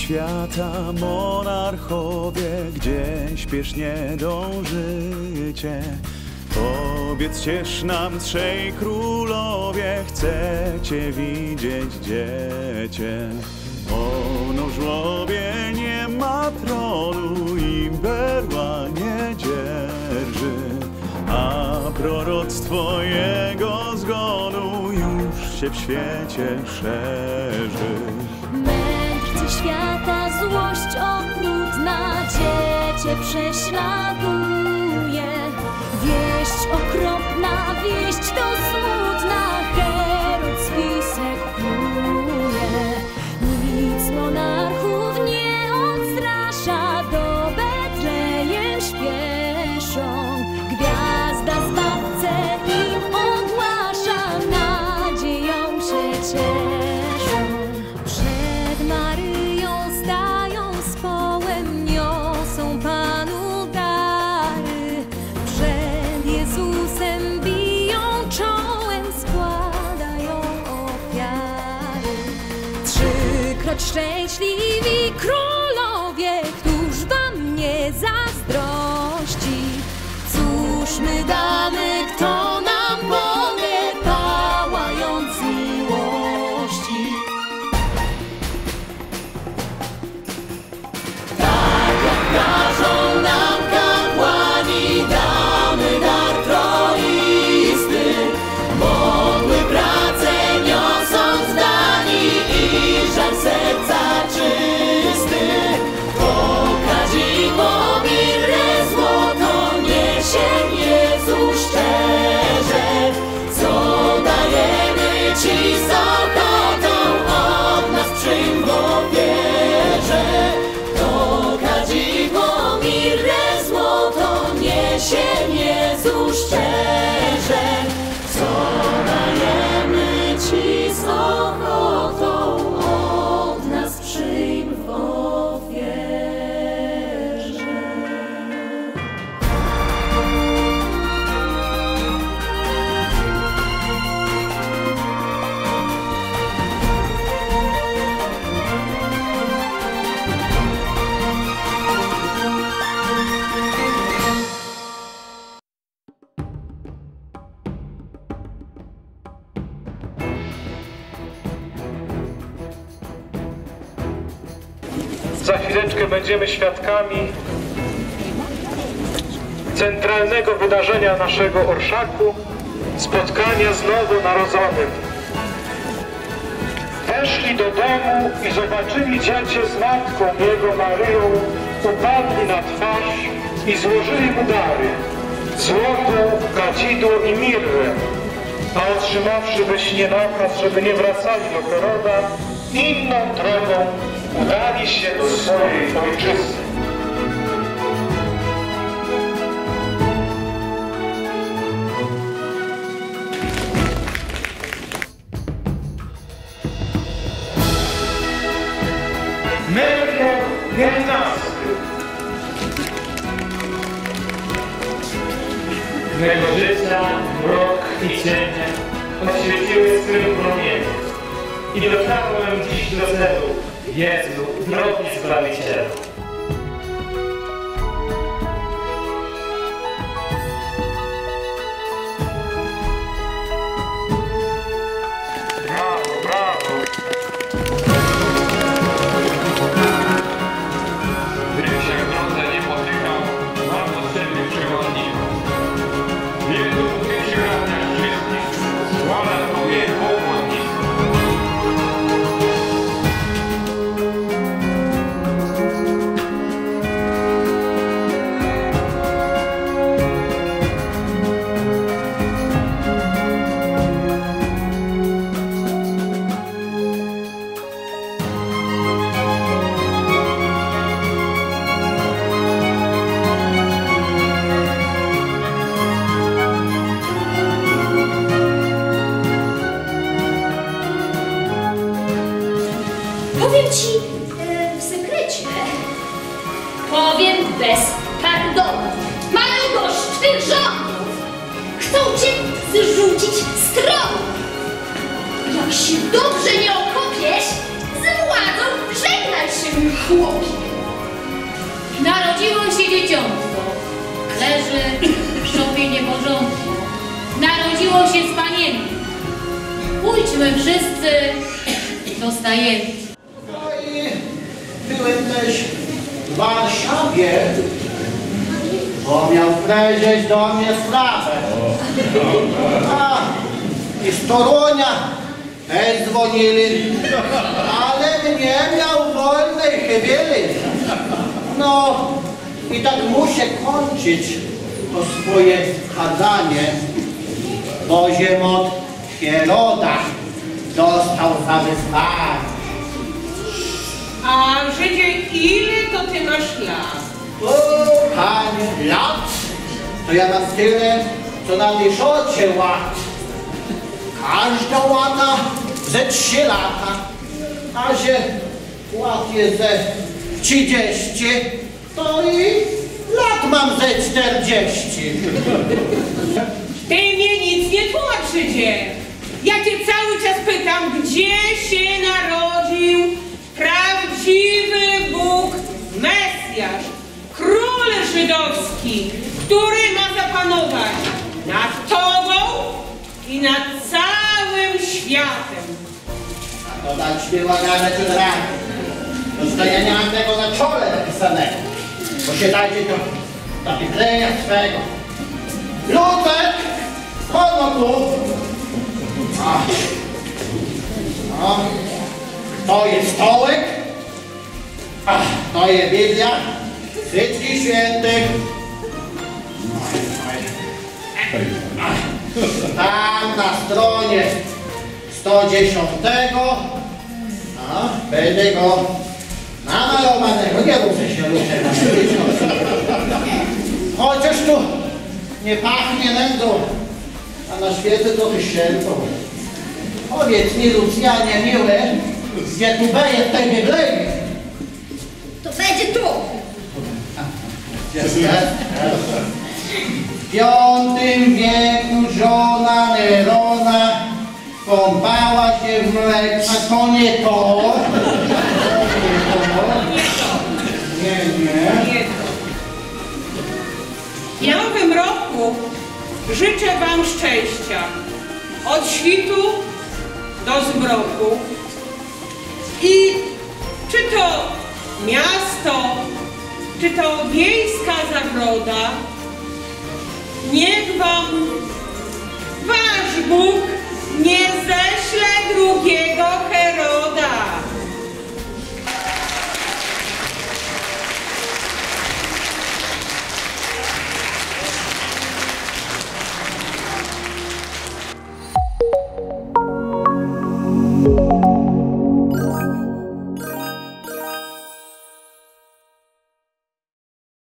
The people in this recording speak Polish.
świata monarchowie, gdzie śpiesznie dążycie. Powiedz ciesz nam trzej królowie, chcecie widzieć dziecię. Ono żłobie nie ma tronu i berła nie dzierży, a proroctwo jego zgonu już się w świecie szerzy. Świata złość okrutna Cię prześladuje Szczęśliwi królowie, któż wam nie zazdrości? Cóż my damy, chwileczkę będziemy świadkami centralnego wydarzenia naszego orszaku spotkania z nowonarodzonym. Weszli do domu i zobaczyli dziecię z matką jego Maryją, upadli na twarz i złożyli mu dary, złoto, kadzidło i mirrę. A otrzymawszy we śnie nakaz, żeby nie wracali do Heroda, inną drogą udali się do swojej ojczyzny. Życia, mrok i cienie oświeciły swym promieniem. I dotarłem dziś do celu. Jezu, drogi Zbawicielu. Powiem bez pardonu. Mają dość twych rządów. Chcą cię zrzucić z tronu. Jak się dobrze nie okopiesz, z władzą żegnaj się, chłopie. Narodziło się dzieciątko. Leży w szopie nieporządku. Narodziło się z panienką. Pójdźmy wszyscy do stajenki. No i byłem też w Warszawie, bo miał prezes do mnie sprawę. A, i z Torunia też dzwonili, ale nie miał wolnej chwili. No i tak muszę kończyć to swoje kazanie, bo ziem od Heroda dostał za wysłanie. A Żydzie, ile to ty masz lat? O, panie, lat, to ja mam tyle, co na dyszocie łat. Każda łata ze trzy lata, a że łat jest ze trzydzieści, to i lat mam ze czterdzieści. Ty mnie nic nie tłumacz, Żydzie. Ja cię cały czas pytam, gdzie się narodził nad tobą i nad całym światem. To dać wyłagane przed rano. To ja nie mam tego na czole napisanego. Posiadajcie to do Biblia swego. Lutek, chodź tu. A. No. To jest stołek. A, to jest Biblia. Wszystkich świętych. Tam na stronie 110 a, będę go namalowanego, nie muszę się ruszać. Chociaż tu nie pachnie nędzą, a na świecie trochę świętą. Powiedz mi, Lucjanie miły, gdzie tu będzie w tej Biblii? To będzie tu. Jest, jest. W piątym wieku żona Nerona kąpała się w mleczku. A to nie to. Nie. Nie. W nowym roku życzę Wam szczęścia. Od świtu do zmroku. I czy to miasto, czy to wiejska zagroda, Niech Wam Wasz Bóg nie ześle drugiego chętnego.